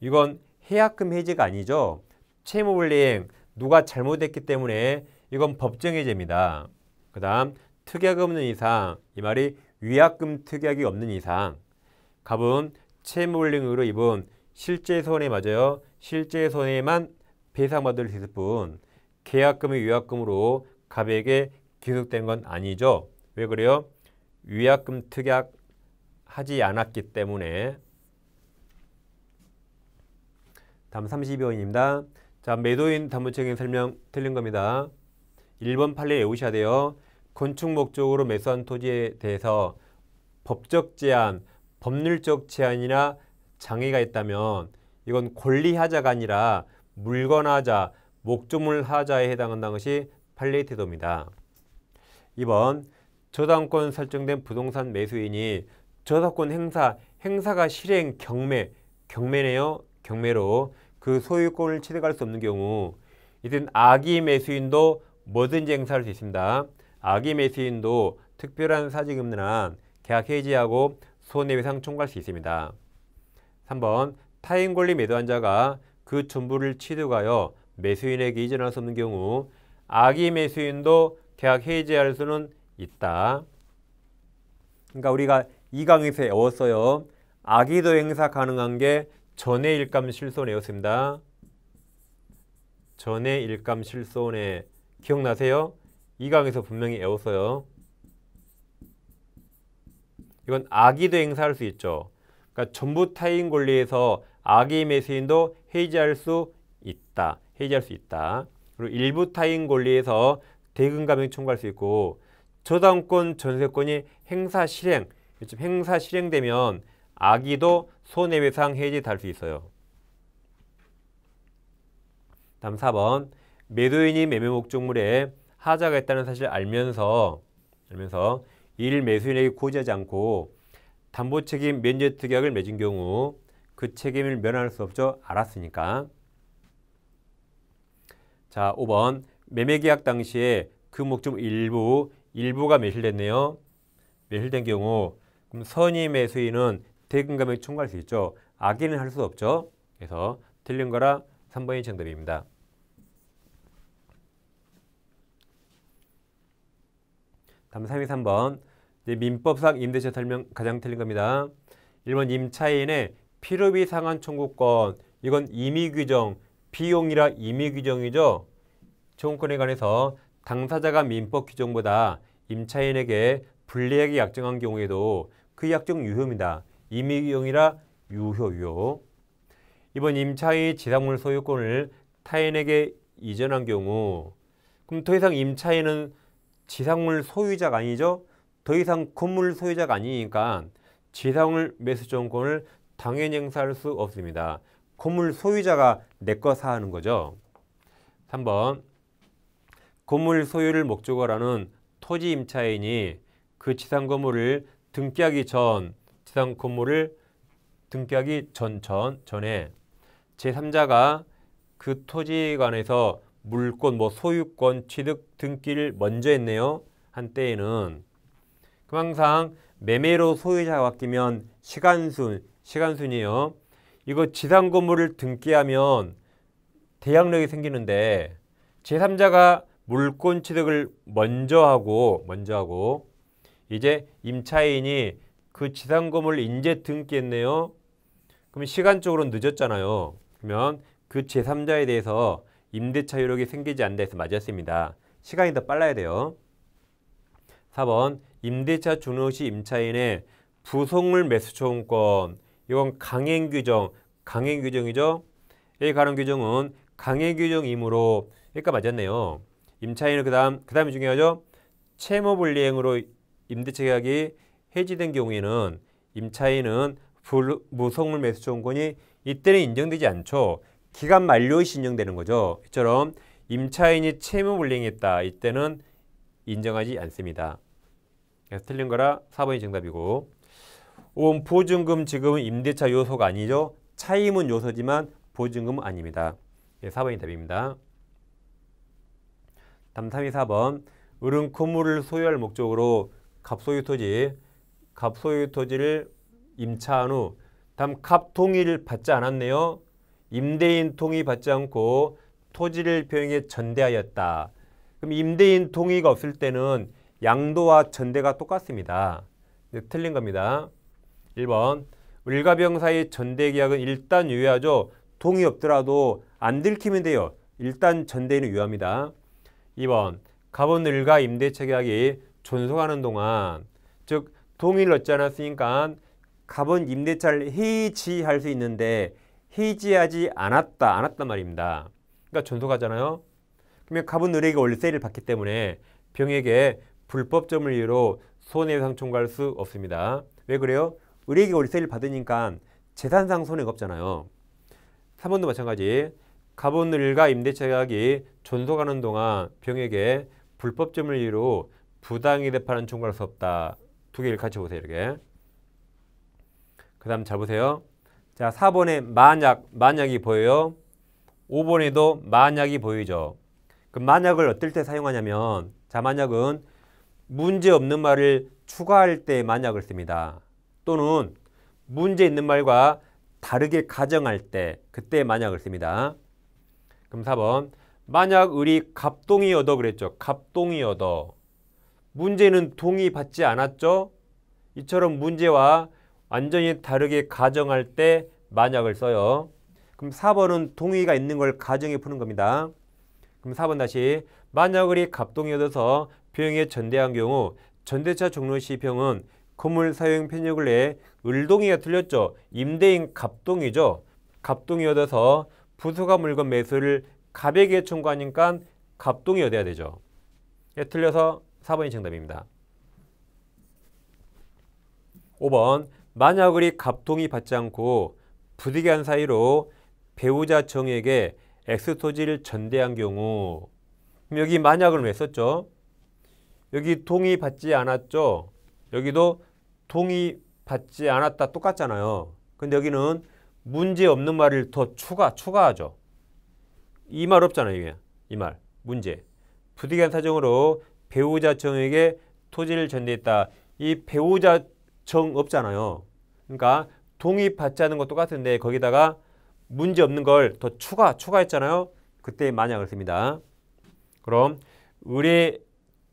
이건 해약금 해지가 아니죠. 채무불이행 누가 잘못했기 때문에 이건 법정해제입니다. 그 다음 특약이 없는 이상 이 말이 위약금 특약이 없는 이상 갑은 채무불이행으로 입은 실제 손해 맞아요. 실제 손해만 배상받을 수 있을 뿐 계약금이 위약금으로 갑에게 기속된 건 아니죠. 왜 그래요? 위약금 특약 하지 않았기 때문에 다음 32번입니다. 자, 매도인 담보책임 설명 틀린 겁니다. 1번 판례 외우셔야 돼요. 건축 목적으로 매수한 토지에 대해서 법적 제한, 법률적 제한이나 장애가 있다면 이건 권리하자가 아니라 물건하자, 목적물 하자에 해당한다는 것이 판례 태도입니다. 2번 저당권 설정된 부동산 매수인이 저작권 행사, 행사가 실행, 경매, 경매네요. 경매로 그 소유권을 취득할 수 없는 경우 이든 악의 매수인도 뭐든지 행사할 수 있습니다. 악의 매수인도 특별한 한 계약 해지하고 손해배상 청구할 수 있습니다. 3번 타인 권리 매도한 자가 그 전부를 취득하여 매수인에게 이전할 수 없는 경우 악의 매수인도 계약 해지할 수는 있다. 그러니까 우리가 이 강의에서 외웠어요. 악의도 행사 가능한 게 전의 일감 실손해였습니다. 전의 일감 실손해 기억나세요? 이 강에서 분명히 외웠어요. 이건 악의도 행사할 수 있죠. 그러니까 전부 타인 권리에서 악의 매수인도 해지할 수 있다. 해지할 수 있다. 그리고 일부 타인 권리에서 대금 감액 청구할 수 있고 저당권 전세권이 행사 실행 행사 실행되면 악의도 손해배상 해지할 수 있어요. 다음 4번 매도인이 매매 목적물에 하자가 있다는 사실을 알면서 알면서 일 매수인에게 고지하지 않고 담보 책임 면제 특약을 맺은 경우 그 책임을 면할 수 없죠. 알았으니까. 자, 5번 매매 계약 당시에 그 목적 일부 일부가 매실됐네요. 매실된 경우 그럼 선의 매수인은 대금 감액 청구할 수 있죠. 악의는 할수 없죠. 그래서 틀린 거라 3번이 정답입니다. 다음 3위 3번 민법상 임대차 설명 가장 틀린 겁니다. 1번 임차인의 필요비 상환 청구권 이건 임의 규정 비용이라 임의 규정이죠. 청구권에 관해서 당사자가 민법 규정보다 임차인에게 불리하게 약정한 경우에도 그 약정 유효입니다. 임의 규정이라 유효 유효. 이번 임차인이 지상물 소유권을 타인에게 이전한 경우 그럼 더 이상 임차인은 지상물 소유자가 아니죠. 더 이상 건물 소유자가 아니니까 지상물 매수정권을 당연히 행사할 수 없습니다. 건물 소유자가 내거 사하는 거죠. 3번 건물 소유를 목적으로 하는 토지 임차인이 그 지상 건물을 등기하기 전 지상 건물을 등기하기 전, 전, 전에 제3자가 그 토지에 관해서 물권, 뭐 소유권, 취득 등기를 먼저 했네요. 한때에는. 그럼 항상 매매로 소유자가 바뀌면 시간순, 시간순이에요. 이거 지상 건물을 등기하면 대항력이 생기는데 제3자가 물권 취득을 먼저 하고 먼저 하고 이제 임차인이 그 지상 건물을 인제 등기했네요. 그럼 시간적으로 늦었잖아요. 그러면 그 제3자에 대해서 임대차 효력이 생기지 않는다 해서 맞았습니다. 시간이 더 빨라야 돼요. 4번 임대차 준호 시 임차인의 부속물 매수 초음권 이건 강행 규정, 강행 규정이죠. 이 가능 규정은 강행 규정이므로 그러니까 맞았네요. 임차인은 그다음 그다음이 중요하죠. 채무 불이행으로 임대차 계약이 해지된 경우에는 임차인은 무속물 매수 초음권이 이때는 인정되지 않죠. 기간 만료 시 인정되는 거죠. 이처럼 임차인이 채무 불이행했다. 이때는 인정하지 않습니다. 그래서 틀린 거라 4번이 정답이고 5번 보증금 지금은 임대차 요소가 아니죠. 차임은 요소지만 보증금은 아닙니다. 예, 4번이 답입니다. 다음 3위 4번 을은 건물을 소유할 목적으로 갑소유 토지, 갑소유 토지를 임차한 후 다음 갑동의를 받지 않았네요. 임대인 동의 받지 않고 토지를 병에 전대하였다. 그럼 임대인 동의가 없을 때는 양도와 전대가 똑같습니다. 틀린 겁니다. 1번 을가병 사이 전대 계약은 일단 유효하죠. 동의 없더라도 안 들키면 돼요. 일단 전대는 유효합니다. 2번 갑은 을과 임대차 계약이 존속하는 동안 즉 동의를 얻지 않았으니까 갑은 임대차를 해지할 수 있는데 해지하지 않았다 않았단 말입니다. 그러니까 존속하잖아요. 그러면 갑은 을에게 월세를 받기 때문에 병에게 불법점을 이유로 손해배상 청구할 수 없습니다. 왜 그래요? 을에게 월세를 받으니까 재산상 손해가 없잖아요. 3번도 마찬가지. 갑은 을과 임대차 계약이 존속하는 동안 병에게 불법점을 이유로 부당히 대파는 청구할 수 없다. 두 개를 같이 보세요. 이렇게. 그 다음 잘 보세요. 자, 4번에 만약, 만약이 보여요. 5번에도 만약이 보이죠. 그 만약을 어떨 때 사용하냐면 자, 만약은 문제 없는 말을 추가할 때 만약을 씁니다. 또는 문제 있는 말과 다르게 가정할 때 그때 만약을 씁니다. 그럼 4번 만약 을이 갑동이 얻어 그랬죠. 갑동이 얻어. 문제는 동의 받지 않았죠. 이처럼 문제와 완전히 다르게 가정할 때 만약을 써요. 그럼 4번은 동의가 있는 걸 가정해 푸는 겁니다. 그럼 4번 다시 만약 을이 갑동이 얻어서 병에 전대한 경우 전대차 종료 시 병은 건물 사용 편익을 내 을동이가 틀렸죠. 임대인 갑동이죠. 갑동이 얻어서 부수가 물건 매수를 갑에게 청구하니까 갑동이 얻어야 되죠. 예, 틀려서 4번이 정답입니다. 5번 만약 을이 갑동이 받지 않고 부득이한 사이로 배우자 정에게 엑스토지를 전대한 경우 여기 만약을 왜 썼죠? 여기 동의 받지 않았죠? 여기도 동의 받지 않았다 똑같잖아요. 근데 여기는 문제 없는 말을 더 추가, 추가하죠. 이 말 없잖아요, 이게. 이 말. 문제. 부득이한 사정으로 배우자 정에게 토지를 전대했다. 이 배우자 정 없잖아요. 그러니까 동의 받지 않은 것 똑같은데 거기다가 문제 없는 걸 더 추가, 추가했잖아요. 그때 만약을 씁니다. 그럼 의뢰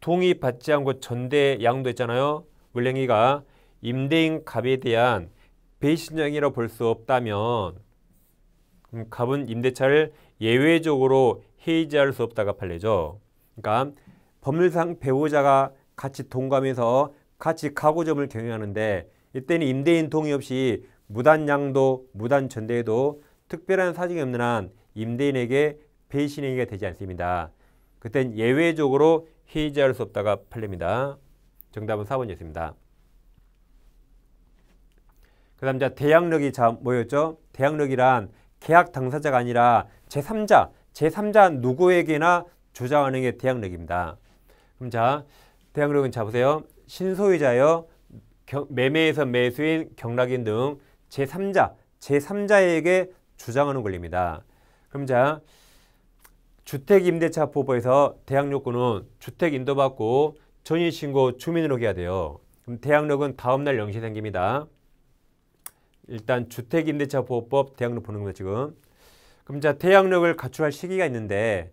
동의 받지 않고 전대 양도 했잖아요. 을랭이가 임대인 갑에 대한 배신장이라고 볼수 없다면 갑은 임대차를 예외적으로 해지할 수 없다가 판례죠. 그러니까 법률상 배우자가 같이 동감해서 같이 가구점을 경영하는데 이때는 임대인 동의 없이 무단 양도, 무단 전대에도 특별한 사정이 없는 한 임대인에게 배신행위가 되지 않습니다. 그땐 예외적으로 해지할 수 없다가 판례입니다. 정답은 4번이었습니다. 그 다음 자 대항력이 자 뭐였죠? 대항력이란 계약 당사자가 아니라 제3자, 제3자 누구에게나 주장하는 게 대항력입니다. 그럼 자 대항력은 자 보세요. 신소유자요, 매매에서 매수인, 경락인 등 제3자, 제3자에게 주장하는 권리입니다. 그럼 자 주택임대차 보호법에서 대항 요건은 주택 인도받고 전입신고 주민으로 해야 돼요. 그럼 대항력은 다음날 0시 생깁니다. 일단 주택임대차 보호법 대항력 보는 거죠 지금. 그럼 자 대항력을 갖출할 시기가 있는데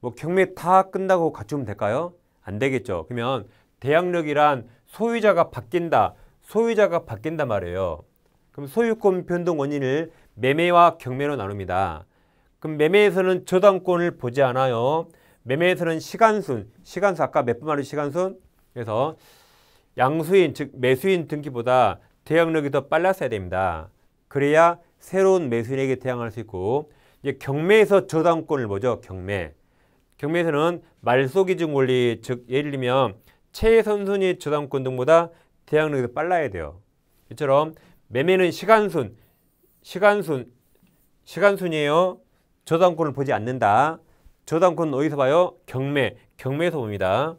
뭐 경매 다 끝나고 갖추면 될까요? 안 되겠죠. 그러면 대항력이란 소유자가 바뀐다. 소유자가 바뀐단 말이에요. 그럼 소유권 변동 원인을 매매와 경매로 나눕니다. 그럼 매매에서는 저당권을 보지 않아요. 매매에서는 시간순, 시간수 아까 몇 번 말한 시간순? 그래서 양수인 즉 매수인 등기보다 대항력이 더 빨랐어야 됩니다. 그래야 새로운 매수인에게 대항할 수 있고 이제 경매에서 저당권을 보죠. 경매. 경매에서는 말소기준 원리 즉 예를 들면 최선순위 저당권 등보다 대항력이 더 빨라야 돼요. 이처럼 매매는 시간순, 시간순, 시간순이에요. 저당권을 보지 않는다. 저당권은 어디서 봐요? 경매, 경매에서 봅니다.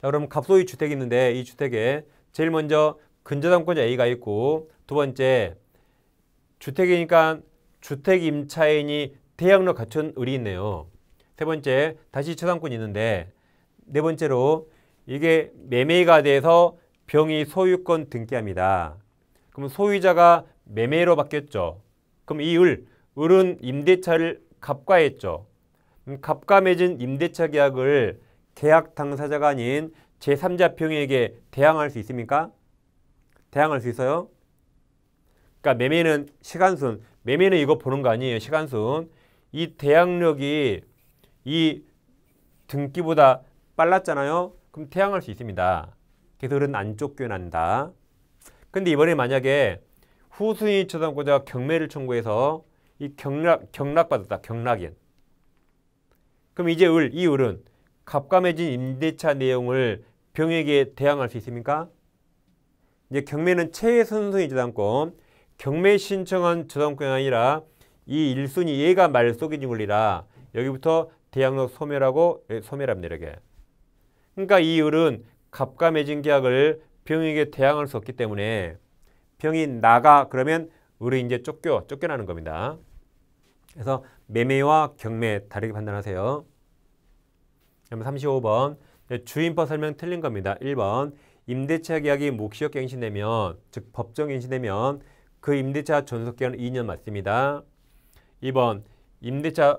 자, 그럼 갑소유 주택이 있는데 이 주택에 제일 먼저 근저당권자 A가 있고 두 번째 주택이니까 주택 임차인이 대항력 갖춘 을이 있네요. 세 번째 다시 저당권이 있는데 네 번째로 이게 매매가 돼서 병이 소유권 등기합니다. 그럼 소유자가 매매로 바뀌었죠. 그럼 이 을, 을은 임대차를 갑과했죠. 갑과 맺은 임대차 계약을 계약 당사자가 아닌 제3자 병에게 대항할 수 있습니까? 대항할 수 있어요? 그러니까 매매는 시간순, 매매는 이거 보는 거 아니에요. 시간순. 이 대항력이 이 등기보다 빨랐잖아요. 그럼 태양할 수 있습니다. 을은 안 쫓겨난다. 근데 이번에 만약에 후순위 초당권자가 경매를 청구해서 이 경락, 경락받았다. 경락인. 그럼 이제 을, 이 을은 갑감해진 임대차 내용을 병에게 대항할 수 있습니까? 이제 경매는 최선순위 저당권, 경매 신청한 저당권이 아니라 이 1순위 얘가 말소기준 권리라 여기부터 대항력 소멸하고 예, 소멸합니다. 이렇게. 그러니까 이 을은 맺은 계약을 병에게 대항할 수 없기 때문에 병이 나가 그러면 을이 이제 쫓겨 쫓겨나는 겁니다. 그래서 매매와 경매 다르게 판단하세요. 그럼 35번 주인법 설명 틀린 겁니다. 1번 임대차 계약이 묵시적 갱신되면 즉 법정 갱신되면 그 임대차 존속 기간은 2년 맞습니다. 2번 임대차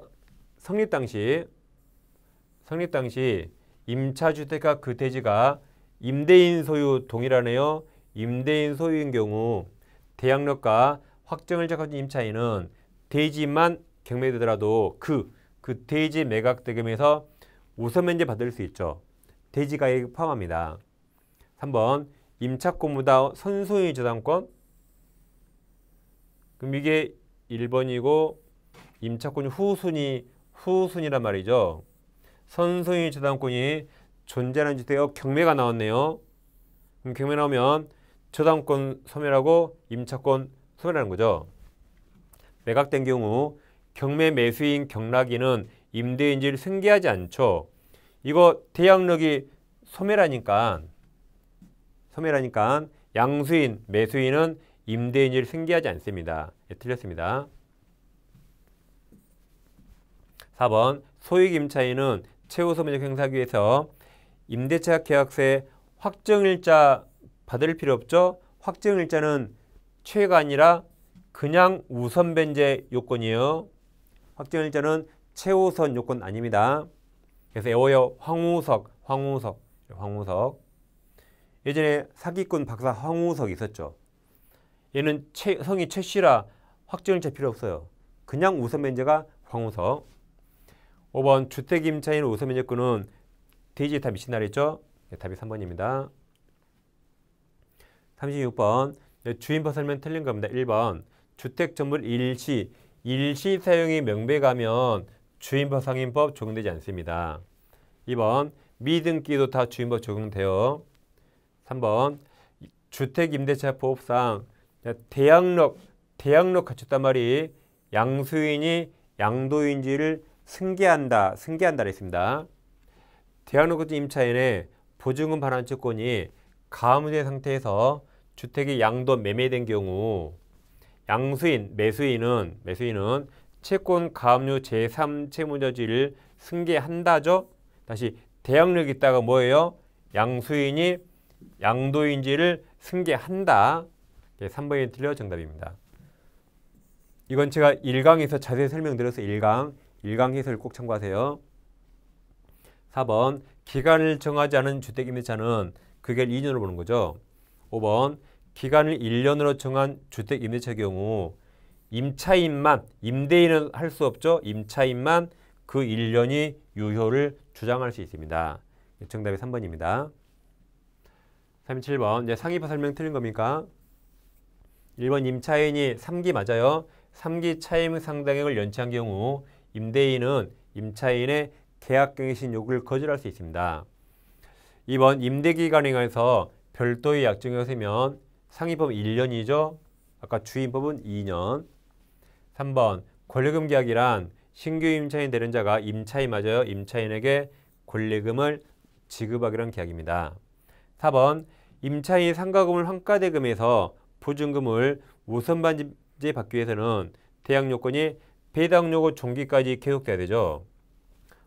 성립 당시 성립 당시 임차주택과 그 대지가 임대인 소유 동일하네요. 임대인 소유인 경우 대항력과 확정을 적어준 임차인은 대지만 경매되더라도 그, 그 대지 매각 대금에서 우선 면제 받을 수 있죠. 대지 가액 포함합니다. 3번 임차권보다 선소유의 저당권 그럼 이게 1번이고 임차권이 후순위 후순위란 말이죠. 선소유의 저당권이 존재하는 주택에 경매가 나왔네요. 그럼 경매 나오면 저당권 소멸하고 임차권 소멸하는 거죠. 매각된 경우 경매 매수인 경락인은 임대인지를 승계하지 않죠. 이거 대항력이 소멸하니까 소멸하니까 양수인 매수인은 임대인지를 승계하지 않습니다. 예, 틀렸습니다. 4번 소유임차인은 최우선적 행사하기 위해서 임대차 계약서에 확정일자 받을 필요 없죠. 확정일자는 최가 아니라 그냥 우선 변제 요건이에요. 확정일자는 최우선 요건 아닙니다. 그래서 에어요 황우석, 황우석, 황우석. 예전에 사기꾼 박사 황우석 있었죠. 얘는 최, 성이 최씨라 확정일자 필요 없어요. 그냥 우선 변제가 황우석. 5번 주택 임차인 우선 면제권은 대지에 다 미친 날이죠. 네, 답이 3번입니다. 36번 주인법 설명 틀린 겁니다. 1번 주택 전물 일시 일시 사용이 명백하면 주인법 상인법 적용되지 않습니다. 2번 미등기도 다 주인법 적용돼요. 3번 주택임대차법상 대항력 대항력 갖췄단 말이 양수인이 양도인지를 승계한다, 승계한다 했습니다. 대학로급지 임차인의 보증금 반환 채권이 가압된 상태에서 주택이 양도 매매된 경우 양수인, 매수인은 매수인은 채권 가압류 제3 채무자지를 승계한다죠. 다시 대항력 있다가 뭐예요? 양수인이 양도인지를 승계한다. 3번이 틀려 정답입니다. 이건 제가 1강에서 자세히 설명드려서 1강, 1강 해설 꼭 참고하세요. 4번 기간을 정하지 않은 주택임대차는 그게 2년으로 보는 거죠. 5번 기간을 1년으로 정한 주택 임대차 경우 임차인만 임대인은 할 수 없죠. 임차인만 그 1년이 유효를 주장할 수 있습니다. 정답이 3번입니다. 37번 이제 상위파 설명 틀린 겁니까? 1번 임차인이 3기 맞아요. 3기 차임 상당액을 연체한 경우 임대인은 임차인의 계약갱신 요구를 거절할 수 있습니다. 2번 임대기간에 의해서 별도의 약정이 세면 상위법 1년이죠. 아까 주임법은 2년. 3번 권리금 계약이란 신규 임차인 되는 자가 임차인 맞아요. 임차인에게 권리금을 지급하기로 한 계약입니다. 4번 임차인이 상가금을 환가대금에서 보증금을 우선 반제 받기 위해서는 대항 요건이 배당 요구 종기까지 계속돼야 되죠.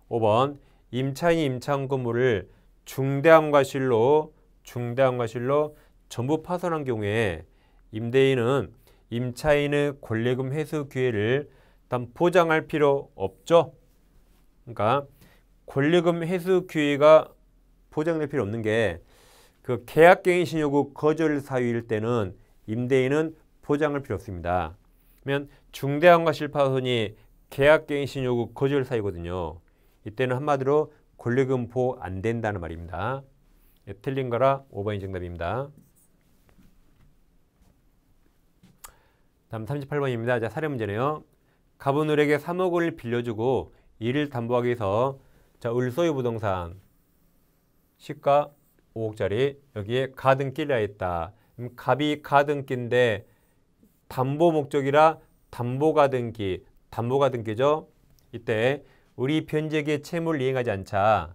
5번 임차인이 임차한 건물을 중대항과실로 중대항과실로 전부 파손한 경우에 임대인은 임차인의 권리금 회수 기회를 일단 보장할 필요 없죠. 그러니까 권리금 회수 기회가 보장될 필요 없는 게 그 계약갱신 요구 거절 사유일 때는 임대인은 보장할 필요 없습니다. 그러면 중대항과 실파손이 계약갱신 요구 거절 사유거든요. 이때는 한마디로 권리금 보호 안 된다는 말입니다. 예, 틀린 거라 5번이 정답입니다. 다음 38번입니다. 자, 사례 문제네요. 가분을에게 3억 원을 빌려주고 이를 담보하기 위해서 자, 을 소유 부동산 시가 5억짜리 여기에 가등기를 하였다. 그럼 갑이 가등기인데 담보 목적이라 담보가등기, 담보가등기죠. 이때 우리 변제기의 채무를 이행하지 않자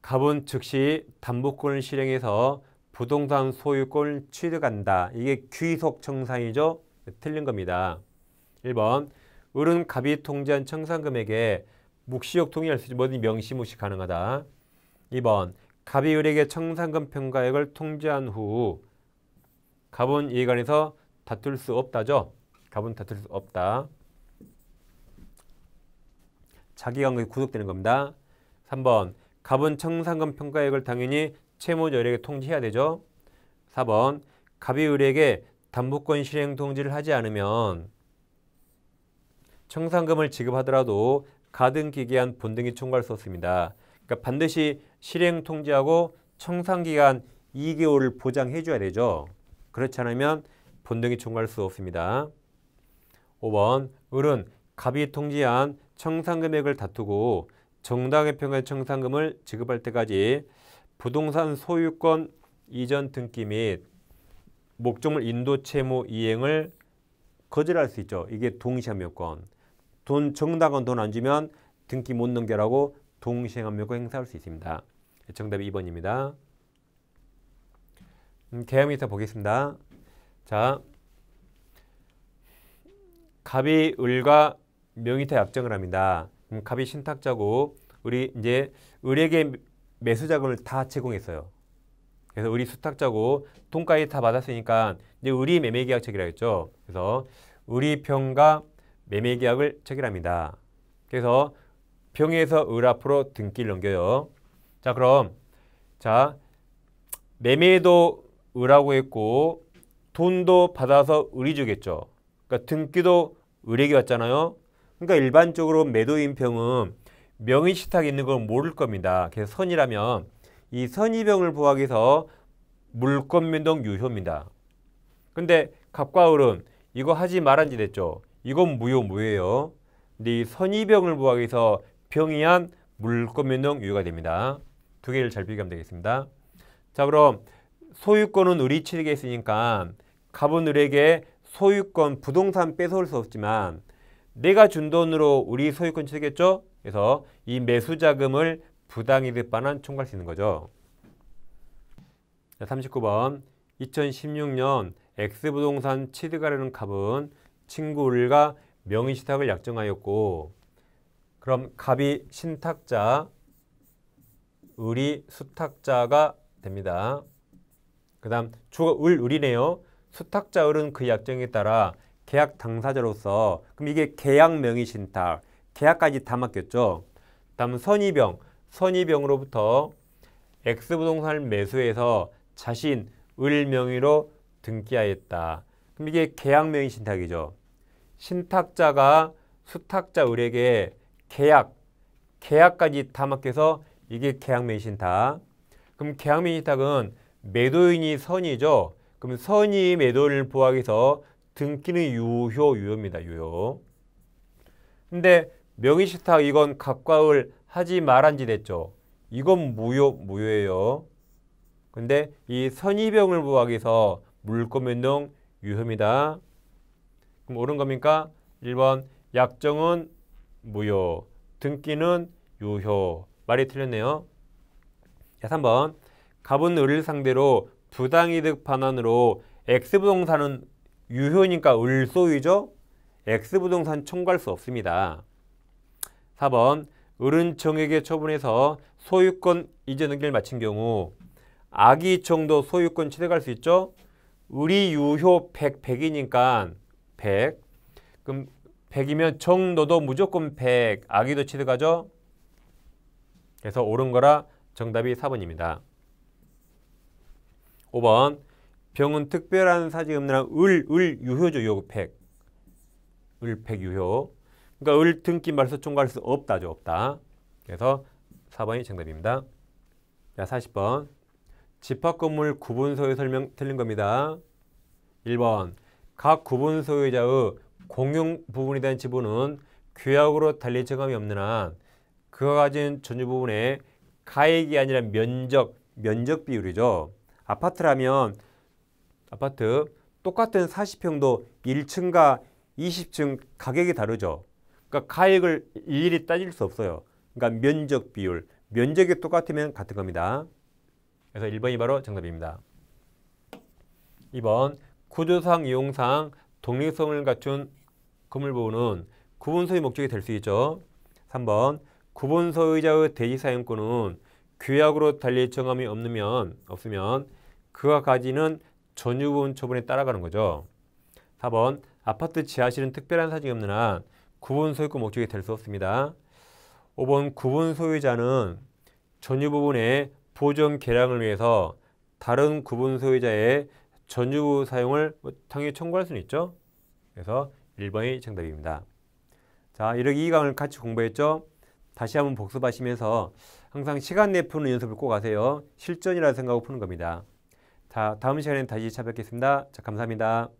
갑은 즉시 담보권을 실행해서 부동산 소유권을 취득한다. 이게 귀속 청산이죠. 틀린 겁니다. 1번 을은 갑이 통지한 청산금액에 묵시적 동의할 수 있지 뭐든 명시무시 가능하다. 2번 갑이 을에게 청산금 평가액을 통지한 후 갑은 이에 관해서 다툴 수 없다죠. 갑은 다툴 수 없다. 자기관계가 구속되는 겁니다. 3번 갑은 청산금 평가액을 당연히 채무자에게 통지해야 되죠. 4번 갑이 을에게 담보권 실행 통지를 하지 않으면 청산금을 지급하더라도 가등 기기한 본등기 청구할 수 없습니다. 그러니까 반드시 실행 통지하고 청산 기간 2개월을 보장해 줘야 되죠. 그렇지 않으면 본등기 청구할 수 없습니다. 5번 을은 갑이 통지한 청산 금액을 다투고 정당의 평가 청산금을 지급할 때까지 부동산 소유권 이전 등기 및 목적물 인도 채무 이행을 거절할 수 있죠. 이게 동시함유권. 돈 정당한 돈 안 주면 등기 못 넘겨라고 동시함유권 행사할 수 있습니다. 정답이 2번입니다. 음, 계약미터 보겠습니다. 자, 갑이 을과 명의타 약정을 합니다. 음, 갑이 신탁자고 우리 이제 을에게 매수 자금을 다 제공했어요. 그래서 을이 수탁자고 돈까지 다 받았으니까 이제 을이 매매 계약 체결하겠죠. 그래서 을이 병과 매매 계약을 체결합니다. 그래서 병에서 을 앞으로 등기를 넘겨요. 자 그럼 자 매매도 을하고 했고 돈도 받아서 을이 주겠죠. 그러니까 등기도 을에게 왔잖아요. 그러니까 일반적으로 매도인 병은 명의 시탁이 있는 걸 모를 겁니다. 그래서 선이라면 이 선의병을 부하기 위해서 물권 변동 유효입니다. 근데 갑과 을은 이거 하지 말한 지 됐죠. 이건 무효 무효예요. 근데 이 선의병을 부하기 위해서 병이한 물권 변동 유효가 됩니다. 두 개를 잘 비교하면 되겠습니다. 자 그럼 소유권은 을이 취득에 있으니까 갑은 을에게 소유권 부동산 뺏어올 수 없지만 내가 준 돈으로 우리 소유권 취득했죠? 그래서 이 매수 자금을 부당이득 반환 청구할 수 있는 거죠. 39번 2016년 X부동산 취득하려는 갑은 친구 을과 명의신탁을 약정하였고 그럼 갑이 신탁자, 을이 수탁자가 됩니다. 그 다음 주어 을, 을이네요. 수탁자 을은 그 약정에 따라 계약 당사자로서 그럼 이게 계약 명의 신탁, 계약까지 다 맡겼죠. 다음 선의병, 선의병으로부터 X부동산을 매수해서 자신 을 명의로 등기하였다. 그럼 이게 계약 명의 신탁이죠. 신탁자가 수탁자 을에게 계약, 계약까지 다 맡겨서 이게 계약 명의 신탁. 그럼 계약 명의 신탁은 매도인이 선이죠. 그럼 선이 매도를 보호하기 위해서 등기는 유효, 유효입니다. 유효. 근데 명의신탁 이건 각과을 하지 말한지 됐죠. 이건 무효, 무효예요. 근데 이 선의병을 보호하기 위해서 물권면동 유효입니다. 그럼 옳은 겁니까? 1번 약정은 무효, 등기는 유효. 말이 틀렸네요. 자, 3번 갑은 을을 상대로 부당이득 반환으로 X부동산은 유효니까 을소유죠? X부동산 청구할 수 없습니다. 4번 정에게 처분해서 소유권 이전 등기를 마친 경우 정도 소유권 취득할 수 있죠? 을이 유효 100, 100이니까 100. 그럼 100이면 정도도 무조건 100, 악의도 취득하죠? 그래서 옳은 거라 정답이 4번입니다. 5번 병은 특별한 사지 없는 을, 을 유효죠. 요 100. 을100 유효. 그러니까 을 등 기 말소 총괄 수 없다죠. 없다. 그래서 4번이 정답입니다. 자, 40번. 집합 건물 구분 소유 설명 틀린 겁니다. 1번. 각 구분 소유자의 공용 부분에 대한 지분은 규약으로 달리 정함이 없는 한 그가 가진 전유 부분의 가액이 아니라 면적, 면적 비율이죠. 아파트라면 아파트 똑같은 40평도 1층과 20층 가격이 다르죠. 그러니까 가액을 일일이 따질 수 없어요. 그러니까 면적 비율, 면적이 똑같으면 같은 겁니다. 그래서 1번이 바로 정답입니다. 2번 구조상 이용상 독립성을 갖춘 건물부는 구분소유 목적이 될 수 있죠. 3번 구분소유자의 대지사용권은 규약으로 달리 정함이 없으면, 없으면 그가 가지는 전유분 처분에 따라가는 거죠. 4번 아파트 지하실은 특별한 사정이 없는 한 구분 소유권 목적이 될 수 없습니다. 5번 구분 소유자는 전유 부분의 보존 개량을 위해서 다른 구분 소유자의 전유 사용을 뭐 당연히 청구할 수는 있죠. 그래서 1번이 정답입니다. 자, 이렇게 이 강을 같이 공부했죠. 다시 한번 복습하시면서 항상 시간 내 푸는 연습을 꼭 하세요. 실전이라 생각하고 푸는 겁니다. 자, 다음 시간에 다시 찾아뵙겠습니다. 자, 감사합니다.